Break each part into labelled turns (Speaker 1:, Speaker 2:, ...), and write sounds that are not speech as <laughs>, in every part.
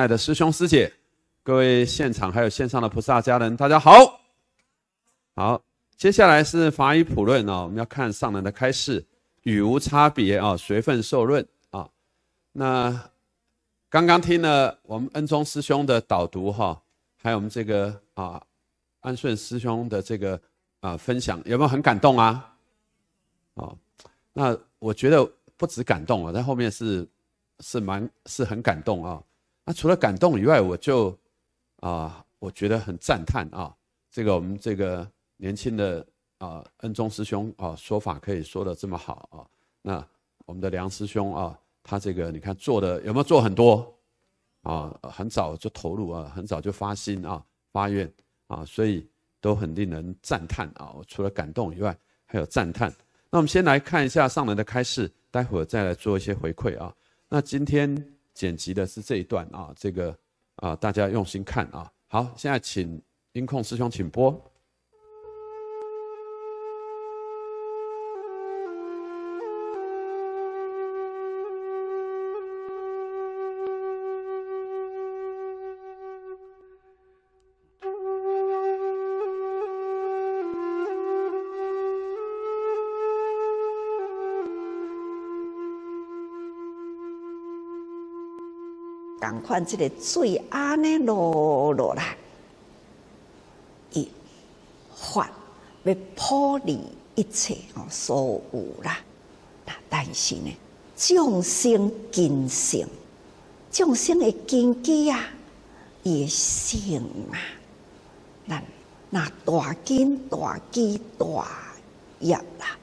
Speaker 1: 爱的师兄师姐，各位现场还有线上的菩萨家人，大家好。好，接下来是法语普论哦，我们要看上人的开示，语无差别啊，随分受论啊。那刚刚听了我们恩宗师兄的导读哈，还有我们这个啊安顺师兄的这个啊分享，有没有很感动啊？哦，那我觉得不止感动啊，在后面是。是蛮是很感动啊！那除了感动以外，我就啊，我觉得很赞叹啊。这个我们这个年轻的啊恩宗师兄啊，说法可以说的这么好啊。那我们的梁师兄啊，他这个你看做的有没有做很多啊？很早就投入啊，很早就发心啊，发愿啊，所以都很令人赞叹啊。除了感动以外，还有赞叹。那我们先来看一下上人的开示，待会儿再来做一些回馈啊。那今天剪辑的是这一段啊，这个啊，大家用心看啊。好，现在请音控师兄请播。
Speaker 2: 共款即个水安尼落落来，伊法要破离一切哦，所有啦。那但是呢，众生根性，众生的根基啊，也性啊，那那大根大基大业啦，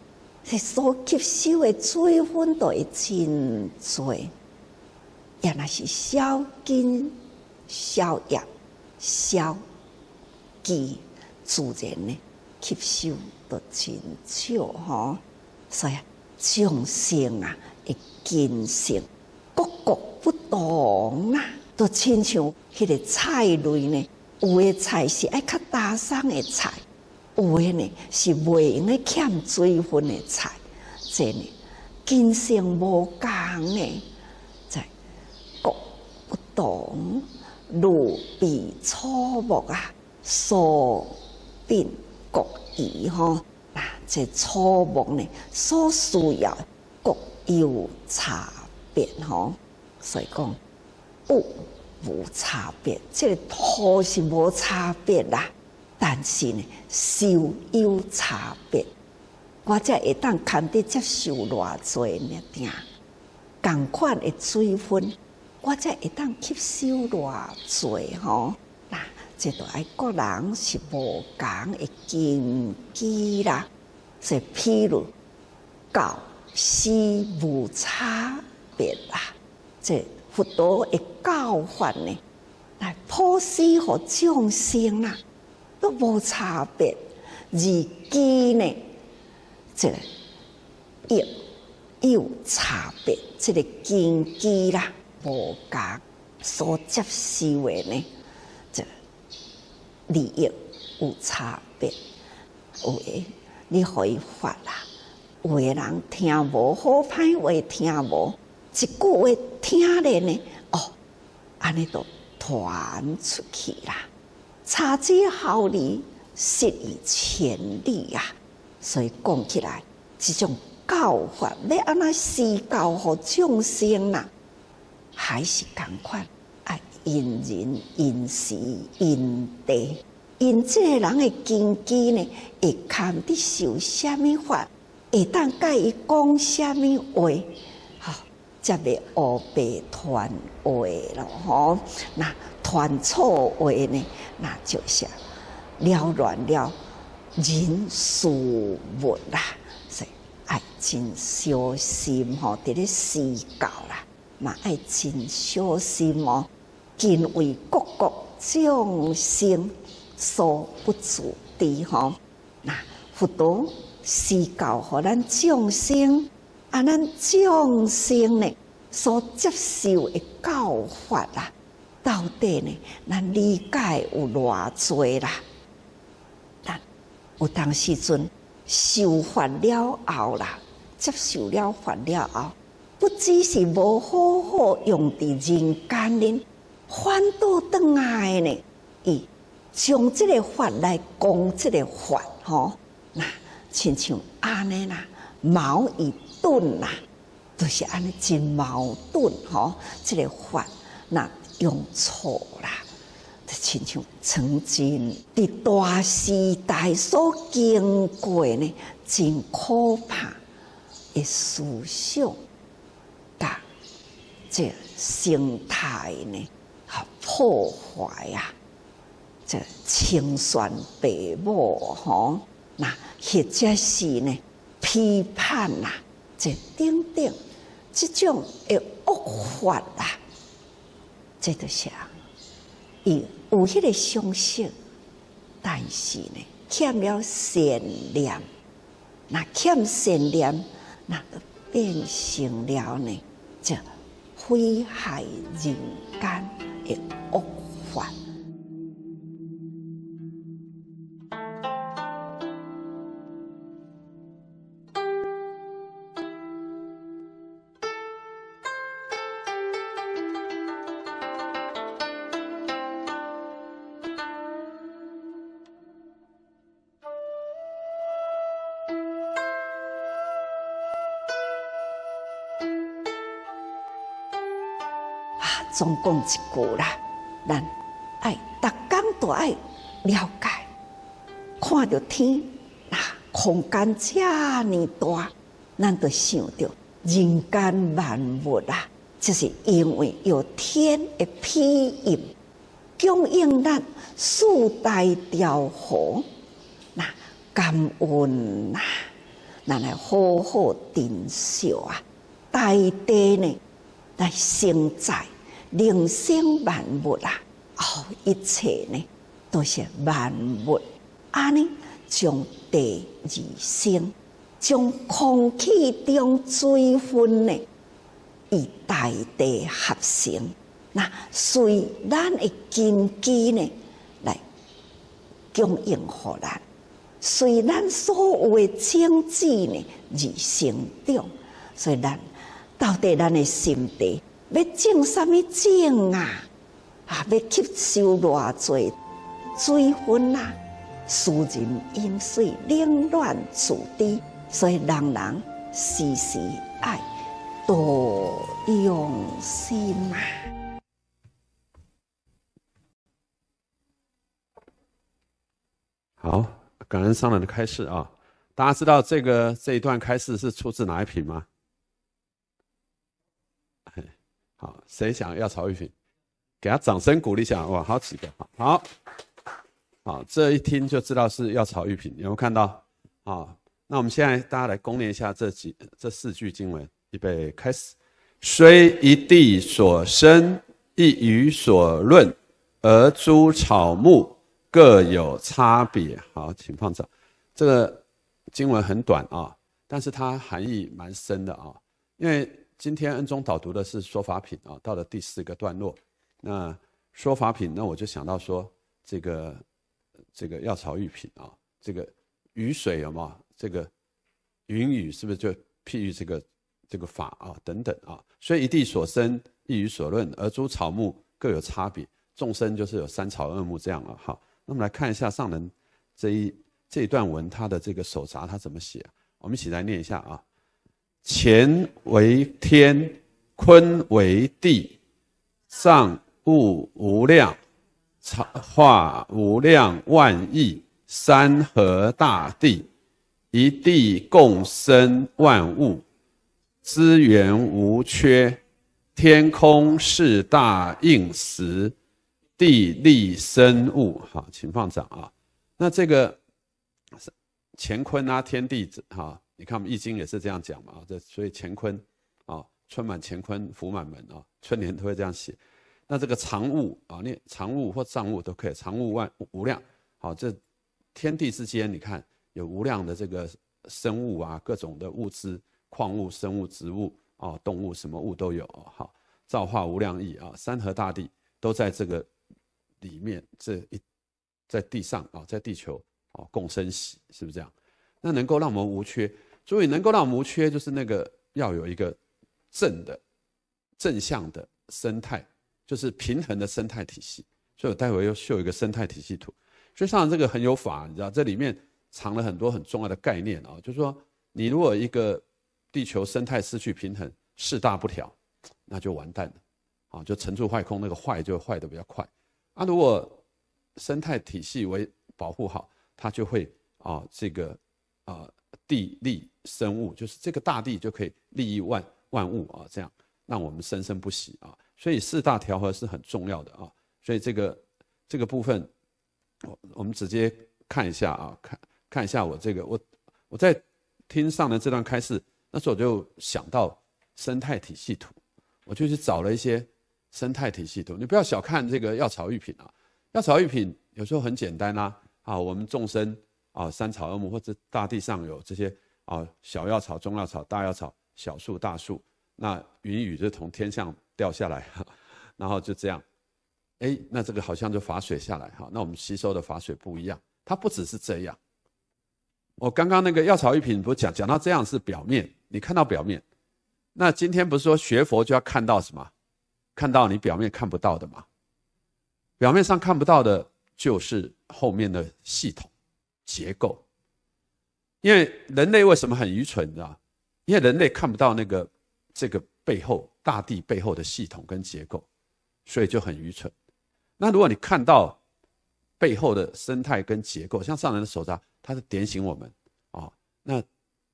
Speaker 2: 是所吸收的水分都会真多。也那是小根、小叶、小基，自然呢吸收都真少吼。所以众生啊，的根性各各不同啊，都亲像迄个菜类呢，有的菜是爱较大生的菜，有的呢是袂用的欠水分的菜，真呢根性无共呢。懂如比草木啊，所变各异吼。那这草木呢，所需要各有差别吼。所以讲不无差别，这个土是无差别啦。但是呢，受有差别。我才会当看得接受偌济呢？定共款的水分。我才会当吸收偌济吼，那这都爱个人是无共的根基啦。所以譬如教师无差别啦，这佛陀的教法呢，来普施和众生啦，都无差别。而基呢，这有有差别，这个根基啦。无共所接受的呢，这利益有差别。有诶，你可以发啦。有诶人听无好歹话听无，一句话听咧呢，哦，安尼都传出去啦。差之毫厘，失以千里啊！所以讲起来，这种教法要安那施教互众生啦。还是共款，啊，因人因时因地，因这个人的根基呢，会看得受什么法，会当甲伊讲什么话，好，才袂乌白传话咯吼。那传错话呢，那就是了乱了人事物啦，所以爱真小心吼，伫咧思考啦。嘛爱真小心哦，敬畏各国众生所不足的吼。那佛陀是教互咱众生，啊，咱众生呢所接受的教法啦，到底呢，咱理解有偌济啦？但有当时阵受法了后啦，接受了法了后。不只是无好好用伫人间呢，反倒倒来呢，伊将这个法来讲这个法，吼，那亲像安尼啦，矛与盾啦，都是安尼真矛盾，吼，这个法那用错啦，亲像曾经伫大时代所经过呢，真可怕的思想。这生态呢，啊破坏啊，这清算父母吼，那或者是呢批判呐，这等等，这种的恶法啊，这都是啊，伊有迄个相信，但是呢欠了善念，那欠善念，那变成了呢这。危害人间的恶法。总共一句啦，咱爱逐工都爱了解，看着天那空间遮尼大，咱就想着人间万物啦，就是因为有天的庇荫，供应咱四大调和，那感恩呐，咱来好好珍惜啊，大地呢来承载。人生万物啊，哦，一切呢都是万物。安尼从地而生，从空气中水分呢，与大地合成，那随咱的根基呢来供应互咱，随咱所有的经济呢而成长，所以咱到底咱的心地。要种什么种啊？啊，要吸收偌济水分啊？私人饮水冷暖自知，所以人人时时爱多用心嘛。
Speaker 1: 好，感恩上人的开示啊！大家知道这个这一段开示是出自哪一品吗？好，谁想要曹玉品？给他掌声鼓励一下。哇，好几个，好，好，这一听就知道是要曹玉品。有没有看到？好，那我们现在大家来攻练一下这几这四句经文。预备，开始。虽一地所生，一语所论，而诸草木各有差别。好，请放这。这个经文很短啊，但是它含义蛮深的啊，因为。今天恩中导读的是说法品啊，到了第四个段落，那说法品，那我就想到说，这个这个药草玉品啊，这个雨水有吗？这个云雨是不是就譬喻这个这个法啊？等等啊，所以一地所生，一语所论，而诸草木各有差别，众生就是有三草二木这样了。好，那么来看一下上人这一这一段文，他的这个手札他怎么写？我们一起来念一下啊。乾为天，坤为地，上物无量，化无量万亿，山河大地，一地共生万物，资源无缺，天空是大应时，地利生物。好，请放掌啊。那这个乾坤啊，天地子哈。你看，我们易经也是这样讲嘛，这所以乾坤啊，春满乾坤，福满门啊，春联都会这样写。那这个常物啊，念常物或藏物都可以，常物万无量。好，这天地之间，你看有无量的这个生物啊，各种的物资、矿物、生物、植物啊，动物什么物都有。好，造化无量意啊，山河大地都在这个里面，这一在地上啊，在地球啊共生喜，是不是这样？那能够让我们无缺。所以能够让无缺，就是那个要有一个正的、正向的生态，就是平衡的生态体系。所以我待会又秀一个生态体系图。所以上这个很有法，你知道这里面藏了很多很重要的概念啊，就是说你如果一个地球生态失去平衡，势大不调，那就完蛋了，啊，就成住坏空，那个坏就坏的比较快。啊，如果生态体系为保护好，它就会啊这个啊地利生物，就是这个大地就可以利益万万物啊，这样让我们生生不息啊。所以四大调和是很重要的啊。所以这个这个部分，我我们直接看一下啊，看看一下我这个我我在听上的这段开示，那时候我就想到生态体系图，我就去找了一些生态体系图。你不要小看这个药草玉品啊，药草玉品有时候很简单啦啊，我们众生啊，三草二木或者大地上有这些啊小药草、中药草、大药草、小树、大树，那云雨就从天上掉下来，<laughs> 然后就这样。哎，那这个好像就罚水下来哈，那我们吸收的罚水不一样，它不只是这样。我刚刚那个药草一品不讲讲到这样是表面，你看到表面，那今天不是说学佛就要看到什么？看到你表面看不到的嘛？表面上看不到的就是后面的系统结构。因为人类为什么很愚蠢，你知道因为人类看不到那个这个背后大地背后的系统跟结构，所以就很愚蠢。那如果你看到背后的生态跟结构，像上人的手札，它是点醒我们啊。那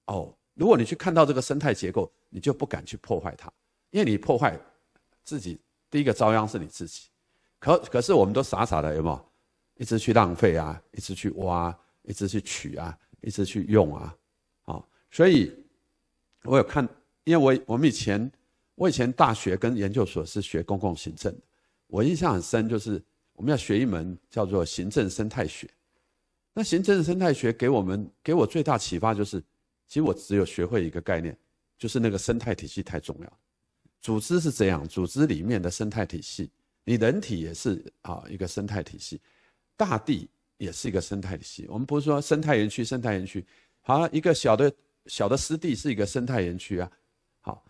Speaker 1: 哦，如果你去看到这个生态结构，你就不敢去破坏它，因为你破坏自己，第一个遭殃是你自己。可可是我们都傻傻的，有没有？一直去浪费啊，一直去挖，一直去取啊，一直去用啊，啊。所以我有看，因为我我们以前我以前大学跟研究所是学公共行政的。我印象很深，就是我们要学一门叫做行政生态学。那行政生态学给我们给我最大启发就是，其实我只有学会一个概念，就是那个生态体系太重要。组织是这样，组织里面的生态体系，你人体也是啊一个生态体系，大地也是一个生态体系。我们不是说生态园区，生态园区好，一个小的小的湿地是一个生态园区啊。好，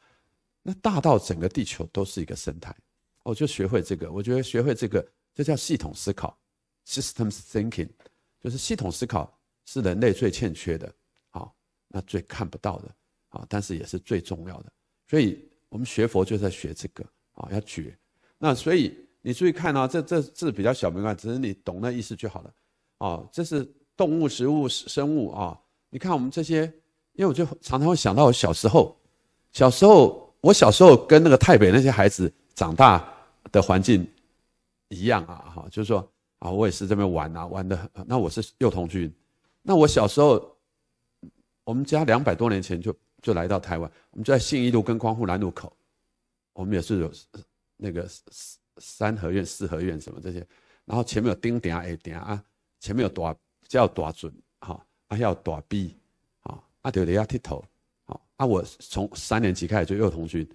Speaker 1: 那大到整个地球都是一个生态。我就学会这个，我觉得学会这个，这叫系统思考 （system thinking），就是系统思考是人类最欠缺的，好，那最看不到的，啊，但是也是最重要的。所以我们学佛就在学这个，啊，要觉。那所以你注意看啊，这这字比较小没关系，只是你懂那意思就好了。哦，这是动物、植物、生物啊。你看我们这些，因为我就常常会想到我小时候，小时候我小时候跟那个台北那些孩子长大。的环境一样啊，哈，就是说啊，我也是这边玩啊，玩的。那我是幼童军，那我小时候，我们家两百多年前就就来到台湾，我们就在信义路跟光复南路口，我们也是有那个三合院、四合院什么这些，然后前面有丁点啊、点啊，前面有大叫大准，哈，还有大 B，啊，啊，就底下剃头，好，啊，我从三年级开始就幼童军。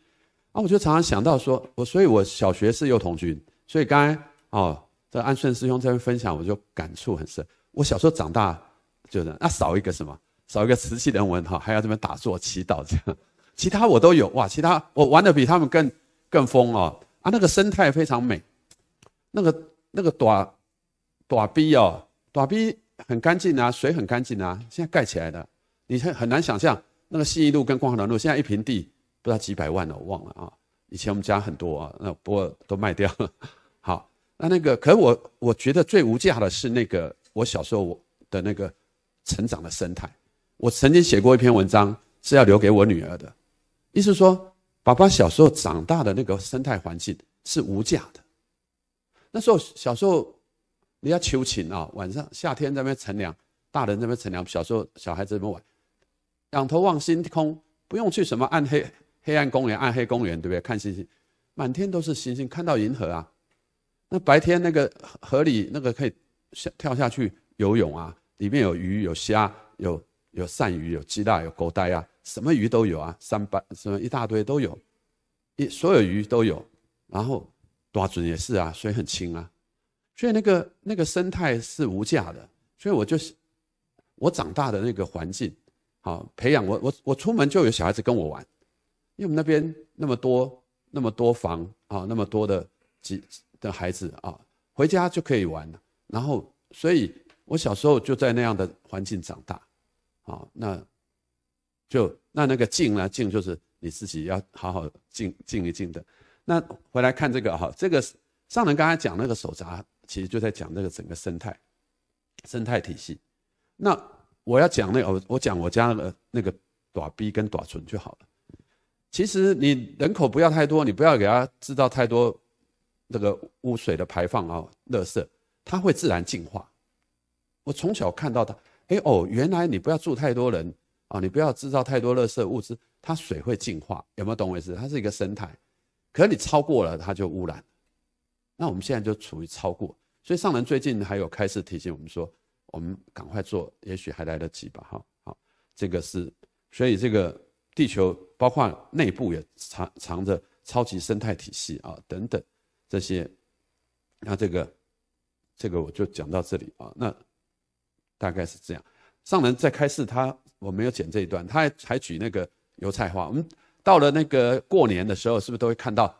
Speaker 1: 啊，我就常常想到说，我所以，我小学是幼童军，所以刚才哦，这安顺师兄这边分享，我就感触很深。我小时候长大，就是那少一个什么，少一个瓷器人文哈，还要这边打坐祈祷这样，其他我都有哇，其他我玩的比他们更更疯哦啊，那个生态非常美，那个那个短短臂哦，爸比很干净啊，水很干净啊，现在盖起来的，你很很难想象那个信义路跟光华南路现在一平地。不知道几百万了，我忘了啊。以前我们家很多啊，那不过都卖掉了。好，那那个，可我我觉得最无价的是那个我小时候我的那个成长的生态。我曾经写过一篇文章，是要留给我女儿的，意思说，爸爸小时候长大的那个生态环境是无价的。那时候小时候你要求情啊，晚上夏天在那边乘凉，大人在那边乘凉，小时候小孩子在那边玩，仰头望星空，不用去什么暗黑。黑暗公园、暗黑公园，对不对？看星星，满天都是星星，看到银河啊。那白天那个河里那个可以下跳下去游泳啊，里面有鱼、有虾、有有鳝鱼、有鸡蛋、有狗带啊，什么鱼都有啊，三百什么一大堆都有，一所有鱼都有。然后大准也是啊，水很清啊，所以那个那个生态是无价的。所以我就是我长大的那个环境，好培养我我我出门就有小孩子跟我玩。因为我们那边那么多那么多房啊，那么多的几的孩子啊，回家就可以玩了。然后，所以我小时候就在那样的环境长大，啊，那就那那个静呢，静就是你自己要好好静静一静的。那回来看这个哈，这个上人刚才讲那个手札，其实就在讲那个整个生态生态体系。那我要讲那个，我讲我家的那个短逼跟短存就好了。其实你人口不要太多，你不要给他制造太多那个污水的排放啊，垃圾，它会自然净化。我从小看到的，哎哦，原来你不要住太多人啊，你不要制造太多垃圾物质，它水会净化，有没有懂我意思？它是一个生态。可是你超过了，它就污染。那我们现在就处于超过，所以上人最近还有开始提醒我们说，我们赶快做，也许还来得及吧。哈，好，这个是，所以这个地球包括内部也藏藏着超级生态体系啊，等等这些。那这个，这个我就讲到这里啊。那大概是这样。上人在开示他，我没有剪这一段，他还还举那个油菜花，我们。到了那个过年的时候，是不是都会看到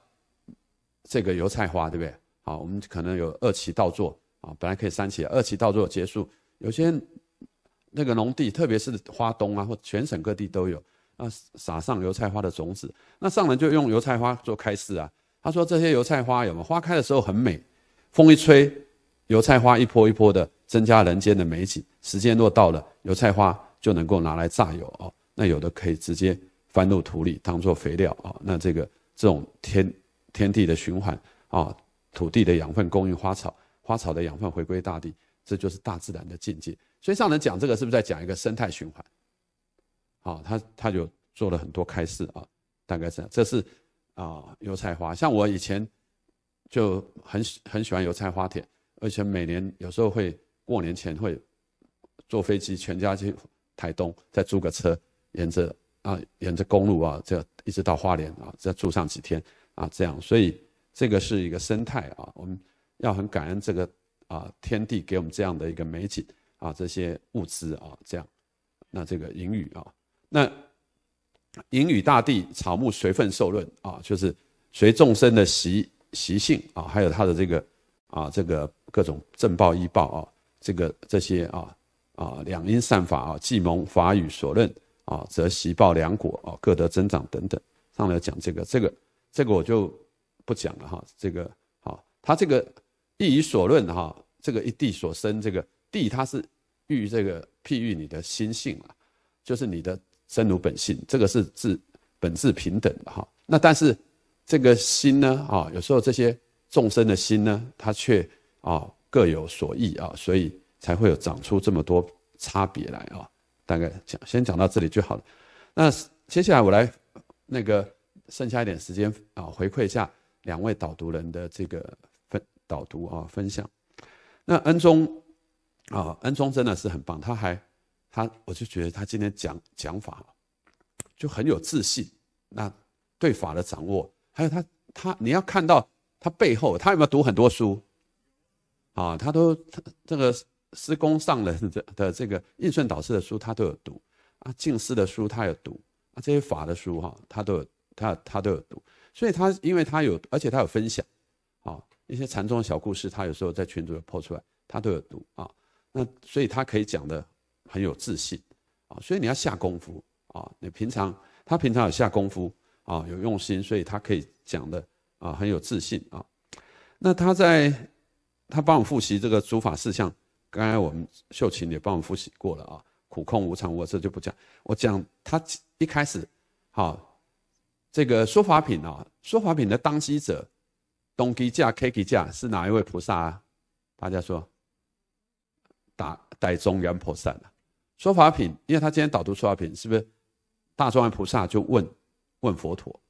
Speaker 1: 这个油菜花，对不对？啊，我们可能有二期稻作啊，本来可以三期，二期稻作结束，有些那个农地，特别是花东啊，或全省各地都有啊，撒上油菜花的种子。那上人就用油菜花做开示啊，他说这些油菜花有没有花开的时候很美，风一吹，油菜花一波一波的增加人间的美景。时间若到了，油菜花就能够拿来榨油哦，那有的可以直接。翻入土里当做肥料啊，那这个这种天天地的循环啊，土地的养分供应花草，花草的养分回归大地，这就是大自然的境界。所以上人讲这个是不是在讲一个生态循环？好，他他就做了很多开示啊，大概这样。这是啊油菜花，像我以前就很很喜欢油菜花田，而且每年有时候会过年前会坐飞机全家去台东，再租个车沿着。啊，沿着公路啊，这一直到花莲啊，再住上几天啊，这样，所以这个是一个生态啊，我们要很感恩这个啊天地给我们这样的一个美景啊，这些物资啊，这样，那这个隐语啊，那隐语大地草木随分受润啊，就是随众生的习习性啊，还有它的这个啊这个各种正报异报啊，这个这些啊啊两因善法啊，既蒙法语所论。啊，则习报两果啊，各得增长等等。上来讲这个，这个，这个我就不讲了哈。这个好，他这个一以所论哈，这个一地所生，这个地它是喻这个譬喻你的心性啊，就是你的真如本性，这个是自本质平等的哈。那但是这个心呢啊，有时候这些众生的心呢，它却啊各有所异啊，所以才会有长出这么多差别来啊。大概讲，先讲到这里就好了。那接下来我来那个剩下一点时间啊，回馈一下两位导读人的这个分导读啊分享。那恩宗啊，恩宗真的是很棒，他还他我就觉得他今天讲讲法就很有自信。那对法的掌握，还有他他你要看到他背后，他有没有读很多书啊？他都这个。施工上人的的这个印顺导师的书，他都有读啊；净师的书他有读啊；这些法的书哈，他都有他他都有读。所以他因为他有，而且他有分享啊一些禅宗的小故事，他有时候在群组里抛出来，他都有读啊。那所以他可以讲的很有自信啊。所以你要下功夫啊，你平常他平常有下功夫啊，有用心，所以他可以讲的啊很有自信啊。那他在他帮我复习这个诸法事项。刚才我们秀琴也帮我们复习过了啊，苦空无常，我这就不讲。我讲他一开始，好，这个说法品啊，说法品的当机者，东基架、K 基架是哪一位菩萨啊？大家说，大大中原菩萨啊。说法品，因为他今天导读说法品，是不是大庄严菩萨就问问佛陀，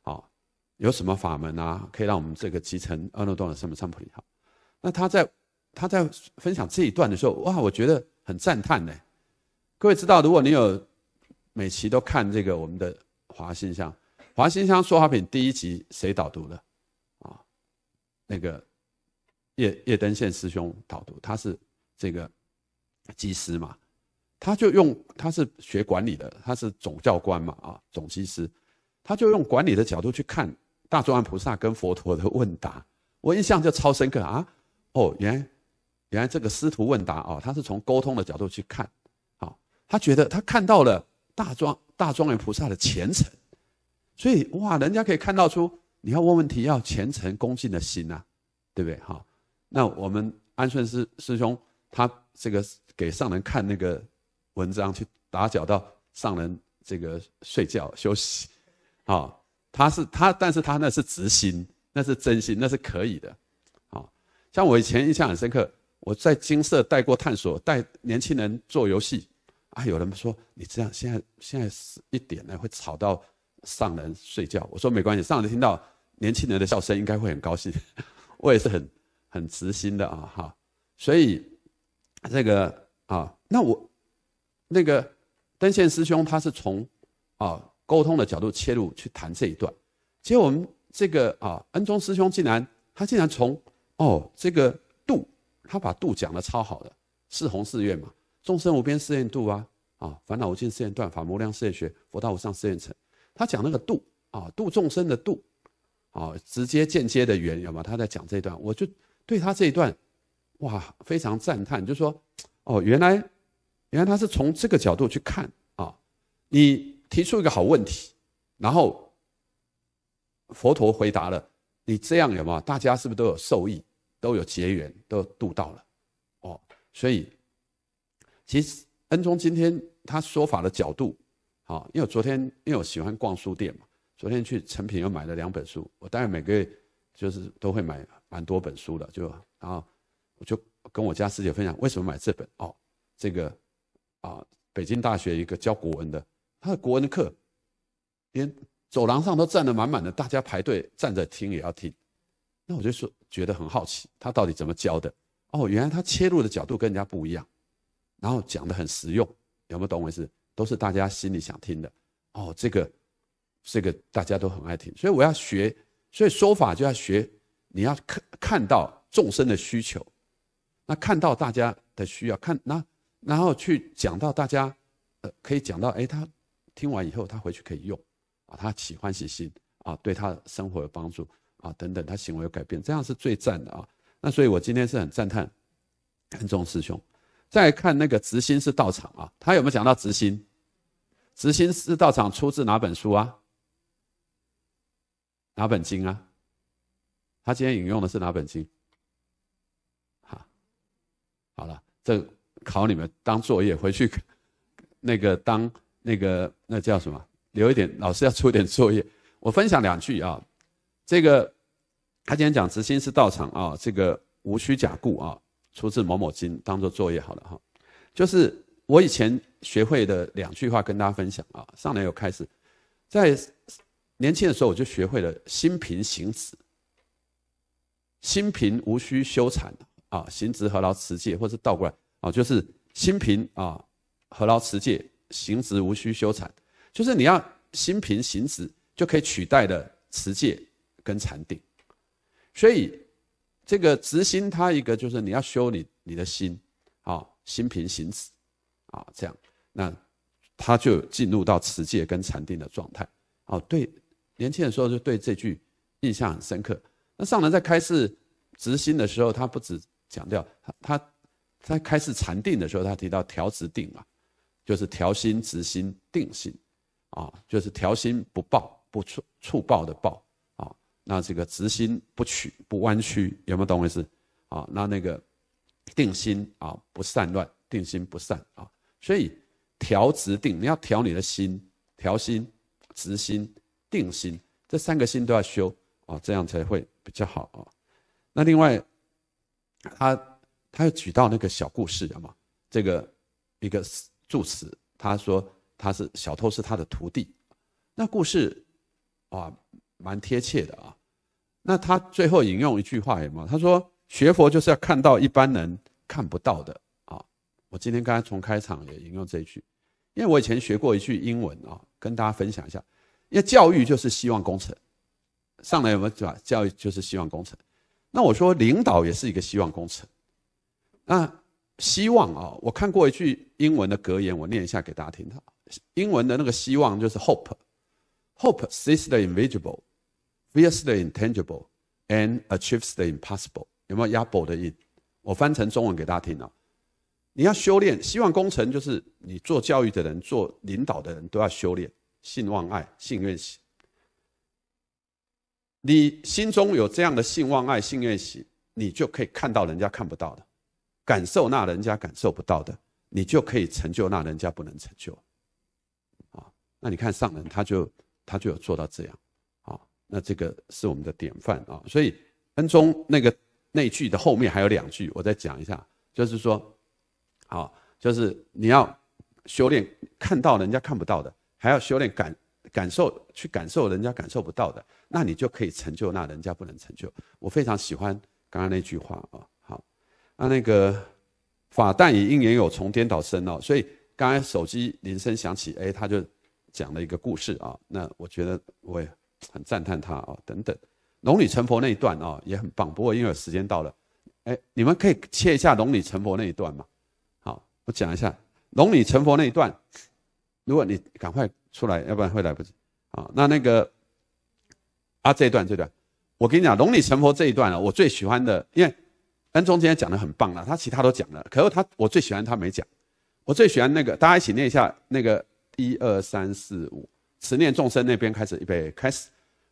Speaker 1: 好，有什么法门啊，可以让我们这个集成阿耨多罗三藐三菩提？好，那他在。他在分享这一段的时候，哇，我觉得很赞叹呢。各位知道，如果你有每期都看这个我们的华心香，华心香说法品第一集谁导读的？啊，那个叶叶登宪师兄导读，他是这个技师嘛，他就用他是学管理的，他是总教官嘛，啊，总技师，他就用管理的角度去看大庄严菩萨跟佛陀的问答。我印象就超深刻啊！哦，原来原来这个师徒问答哦，他是从沟通的角度去看，好，他觉得他看到了大庄大庄严菩萨的虔诚，所以哇，人家可以看到出你要问问题要虔诚恭敬的心呐，对不对？好，那我们安顺师师兄他这个给上人看那个文章，去打搅到上人这个睡觉休息，好。他是他，但是他那是直心，那是真心，那是可以的，好，像我以前印象很深刻，我在金色带过探索，带年轻人做游戏，啊，有人说你这样现在现在是一点呢，会吵到上人睡觉，我说没关系，上人听到年轻人的笑声应该会很高兴，<laughs> 我也是很很直心的啊，哈，所以这个啊，那我那个登宪师兄他是从啊。沟通的角度切入去谈这一段，结果我们这个啊恩宗师兄竟然他竟然从哦这个度，他把度讲的超好的，四弘四愿嘛，众生无边誓愿度啊啊烦恼无尽誓愿断，法无量誓愿学，佛道无上誓愿成。他讲那个度啊度众生的度啊直接间接的缘有吗？他在讲这一段，我就对他这一段哇非常赞叹，就说哦原来原来他是从这个角度去看啊你。提出一个好问题，然后佛陀回答了，你这样有吗？大家是不是都有受益，都有结缘，都度到了？哦，所以其实恩宗今天他说法的角度，啊，因为我昨天因为我喜欢逛书店嘛，昨天去成品又买了两本书，我当然每个月就是都会买蛮多本书的，就然后我就跟我家师姐分享为什么买这本哦，这个啊，北京大学一个教国文的。他的国文的课，连走廊上都站得满满的，大家排队站着听也要听。那我就说觉得很好奇，他到底怎么教的？哦，原来他切入的角度跟人家不一样，然后讲的很实用，有没有懂我意思？都是大家心里想听的。哦，这个这个大家都很爱听，所以我要学，所以说法就要学，你要看看到众生的需求，那看到大家的需要，看那然后去讲到大家，呃，可以讲到，哎，他。听完以后，他回去可以用，啊，他起欢喜心，啊，对他生活有帮助，啊，等等，他行为有改变，这样是最赞的啊。那所以我今天是很赞叹恩重师兄。再看那个执心是道场啊，他有没有讲到执心？执心是道场出自哪本书啊？哪本经啊？他今天引用的是哪本经？好，好了，这考你们当作业，回去 <laughs> 那个当。那个那叫什么？留一点，老师要出点作业。我分享两句啊。这个他今天讲执心是道场啊，这个无需假故啊，出自某某经，当做作业好了哈。就是我以前学会的两句话跟大家分享啊。上来有开始，在年轻的时候我就学会了心平行止，心平无需修禅啊，行直何劳持戒，或是倒过来啊，就是心平啊，何劳持戒。行止无需修禅，就是你要心平行止就可以取代的持戒跟禅定。所以这个直心，它一个就是你要修你你的心，啊，心平行止，啊，这样，那他就进入到持戒跟禅定的状态。哦，对，年轻的时候就对这句印象很深刻。那上人在开示执心的时候，他不止强调他他在开示禅定的时候，他提到调直定嘛。就是调心、直心、定心，啊，就是调心不暴不触触暴的暴，啊，那这个直心不曲不弯曲，有没有懂我意思？啊，那那个定心啊不散乱，定心不散啊，所以调直定，你要调你的心，调心、直心、定心，这三个心都要修啊，这样才会比较好啊。那另外，他他又举到那个小故事，有吗？这个一个。住持他说他是小偷是他的徒弟，那故事啊蛮贴切的啊。那他最后引用一句话有吗？他说学佛就是要看到一般人看不到的。我今天刚才从开场也引用这一句，因为我以前学过一句英文啊，跟大家分享一下。因为教育就是希望工程，上来有没有讲教育就是希望工程？那我说领导也是一个希望工程，那。希望啊，我看过一句英文的格言，我念一下给大家听。英文的那个希望就是 hope，hope sees the invisible, fears the intangible, and achieves the impossible。有没有压 b 的音？我翻成中文给大家听啊。你要修炼，希望工程就是你做教育的人、做领导的人都要修炼信望爱、信愿喜。你心中有这样的信望爱、信愿喜，你就可以看到人家看不到的，感受那人家感受不到的，你就可以成就那人家不能成就。啊，那你看上人他就他就有做到这样，啊，那这个是我们的典范啊。所以恩中那个那句的后面还有两句，我再讲一下，就是说，好，就是你要修炼看到人家看不到的，还要修炼感。感受去感受人家感受不到的，那你就可以成就那人家不能成就。我非常喜欢刚刚那句话啊。好，那那个法但以因缘有从颠倒生哦，所以刚才手机铃声响起，哎，他就讲了一个故事啊。那我觉得我也很赞叹他啊。等等，龙女成佛那一段啊也很棒。不过因为时间到了，哎，你们可以切一下龙女成佛那一段吗？我讲一下龙女成佛那一段。如果你赶快。出来，要不然会来不及。啊，那那个啊，这一段这段，我跟你讲，龙女成佛这一段啊，我最喜欢的，因为恩中今天讲的很棒了，他其他都讲了，可是他我最喜欢他没讲，我最喜欢那个，大家一起念一下那个一二三四五，慈念众生那边开始，预备开始，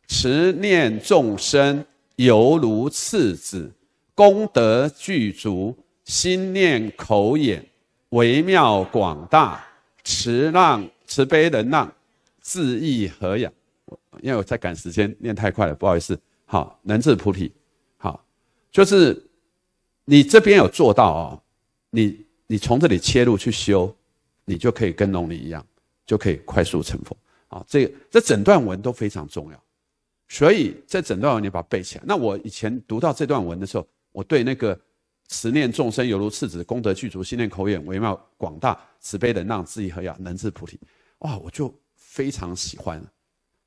Speaker 1: 慈念众生犹如赤子，功德具足，心念口眼微妙广大，慈让。慈悲仁让，自意和养。因为我在赶时间，念太快了，不好意思。好，能治菩提。好，就是你这边有做到哦，你你从这里切入去修，你就可以跟龙女一样，就可以快速成佛。啊，这这整段文都非常重要，所以这整段文你把它背起来。那我以前读到这段文的时候，我对那个慈念众生犹如赤子，功德具足，心念口眼微妙广大，慈悲忍让，自意和养，能治菩提。哇，我就非常喜欢，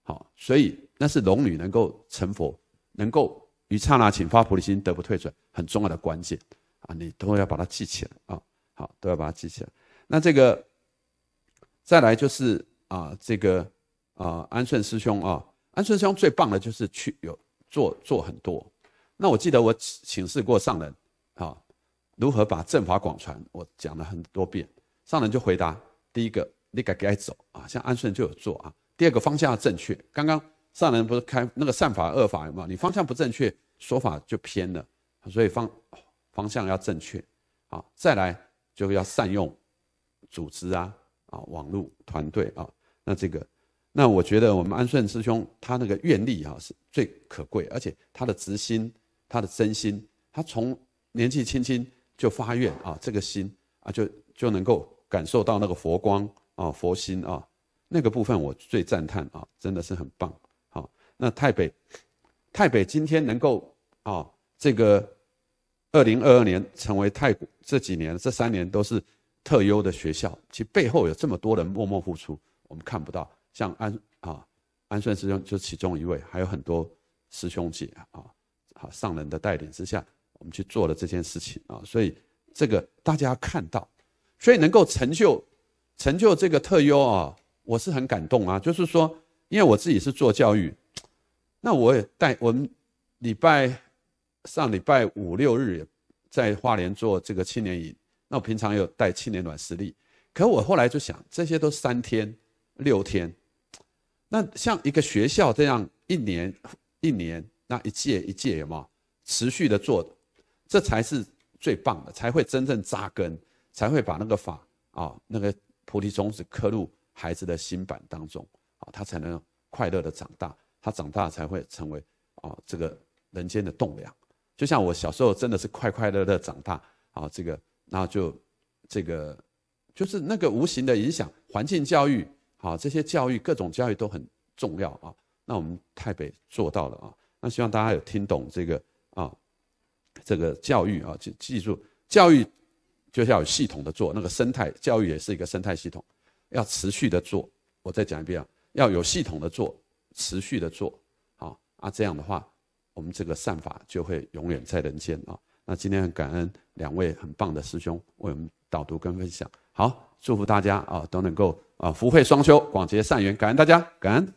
Speaker 1: 好，所以那是龙女能够成佛，能够于刹那请发菩提心，得不退转，很重要的关键啊！你都要把它记起来啊！好，都要把它记起来。那这个再来就是啊，这个啊，安顺师兄啊，安顺师兄最棒的就是去有做做很多。那我记得我请示过上人啊，如何把正法广传，我讲了很多遍，上人就回答第一个。你该该走啊，像安顺就有做啊。第二个方向要正确，刚刚上人不是开那个善法恶法有没有？你方向不正确，说法就偏了，所以方方向要正确。好，再来就要善用组织啊啊，网络团队啊。那这个，那我觉得我们安顺师兄他那个愿力啊是最可贵，而且他的执心，他的真心，他从年纪轻轻就发愿啊，这个心啊就就能够感受到那个佛光。啊，佛心啊，那个部分我最赞叹啊，真的是很棒。好，那台北，台北今天能够啊，这个二零二二年成为泰国这几年这三年都是特优的学校，其背后有这么多人默默付出，我们看不到。像安啊，安顺师兄就其中一位，还有很多师兄姐啊，好上人的带领之下，我们去做了这件事情啊，所以这个大家看到，所以能够成就。成就这个特优啊，我是很感动啊。就是说，因为我自己是做教育，那我也带我们礼拜上礼拜五六日也在花莲做这个青年营。那我平常有带青年软实力，可我后来就想，这些都三天六天，那像一个学校这样一年一年，那一届一届有没有持续的做，这才是最棒的，才会真正扎根，才会把那个法啊那个。菩提种子刻入孩子的心板当中，啊，他才能快乐的长大。他长大才会成为啊，这个人间的栋梁。就像我小时候真的是快快乐乐长大，啊，这个，然后就这个就是那个无形的影响，环境教育，啊，这些教育各种教育都很重要啊。那我们台北做到了啊。那希望大家有听懂这个，这个教育啊，记记住教育。就是要有系统的做，那个生态教育也是一个生态系统，要持续的做。我再讲一遍啊，要有系统的做，持续的做，好啊，这样的话，我们这个善法就会永远在人间啊。那今天很感恩两位很棒的师兄为我们导读跟分享，好，祝福大家啊都能够啊福慧双修，广结善缘，感恩大家，感恩。